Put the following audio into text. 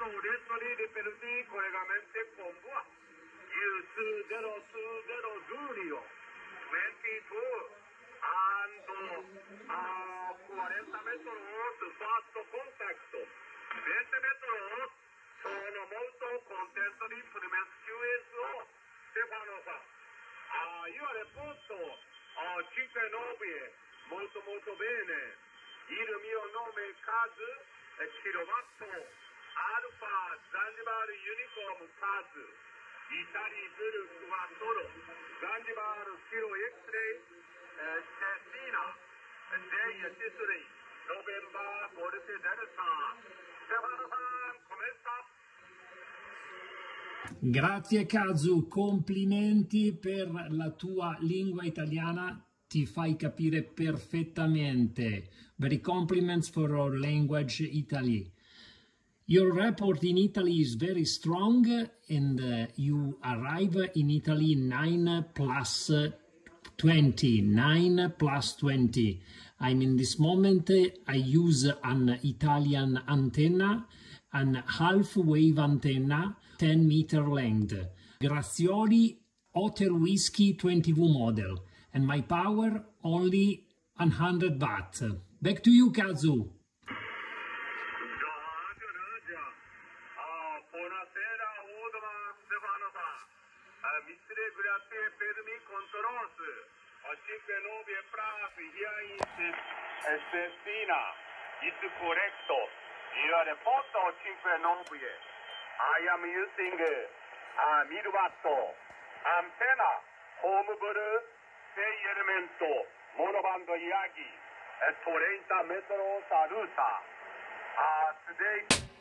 と売れ取りリペルティこれがメンテコンボはユースゼロスゼロズーリオメンティトゥアンドアクアレンタメトロスファーストコンタクトメンテメトロそのモートコンテントリプリメンス QS をステファノさんああいわレポートチペノビエモートモートベーネイルミオノメカズキロワット Zanzibar, Zanzibar uniform pass, Italy blue quattro, Zanzibar kilo X-ray, eh, Cessina, day history, November 4 delta, Sebastian, come sta? Grazie Kazu, complimenti per la tua lingua italiana, ti fai capire perfettamente. Very compliments for our language Italy. Your report in Italy is very strong and uh, you arrive in Italy 9 plus 20. 9 plus 20. I'm in this moment, I use an Italian antenna, an half wave antenna, 10 meter length. Grazioli Hotel Whiskey 20V model. And my power only 100 watt. Back to you, Kazu. Odoma Stefano sa. Uh, Mr. Grazie per mi controls. A 5 novie pravi here in Sestina. It's correct. You are photo 5 novie. I am using uh, Midwatt antenna, home blue, sei elemento, monobando Yagi, 30 metros a ruta. Uh, today